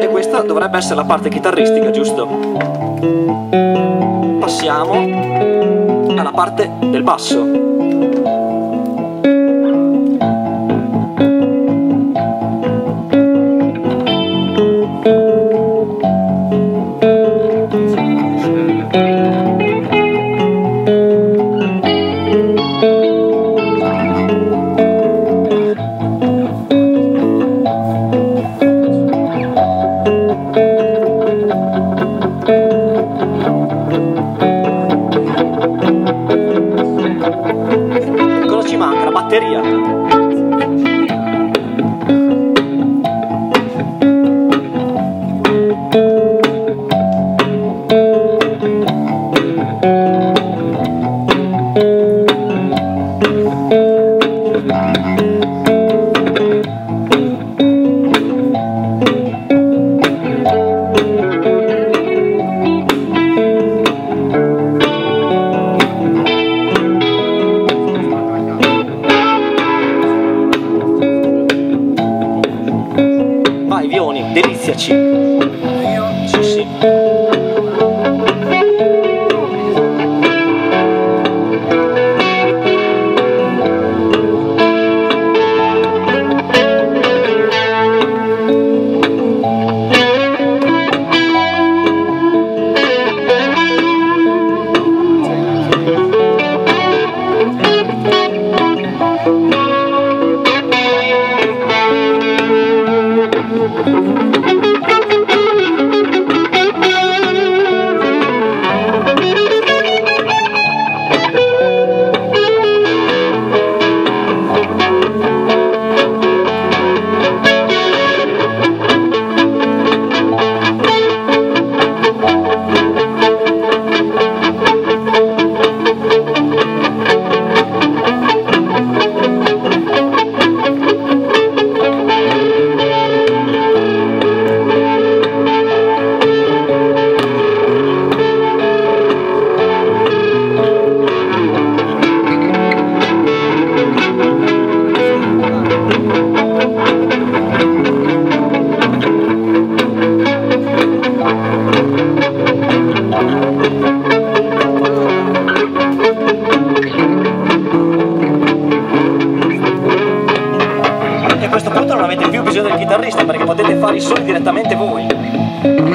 E questa dovrebbe essere la parte chitarristica, giusto? Passiamo alla parte del basso. materia. iniciativa. Bisogno del chitarrista perché potete fare i suoni direttamente voi.